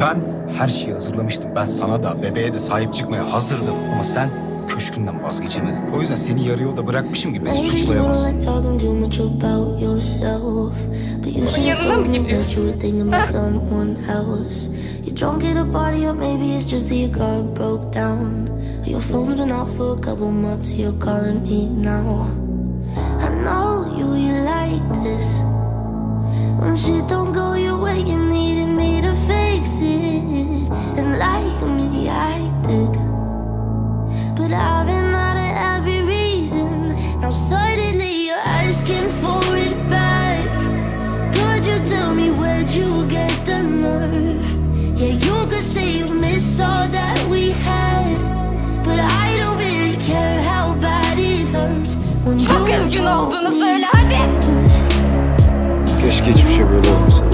Ben her şeyi hazırlamıştım. Ben sana da bebeğe de sahip çıkmaya hazırdım. Ama sen köşkünden vazgeçemedin. O yüzden seni yarı yolda bırakmışım gibi beni Maybe you don't suçlayamazsın. like talking too much about And like me, I did. But I've been out of every reason. Now suddenly you're asking for it back. Could you tell me where'd you get the nerve? Yeah, you could say you miss all that we had. But I don't really care how bad it hurts. When Çok you üzgün olduğunu söyle hadi. Keşke hiçbir şey böyle olmasa.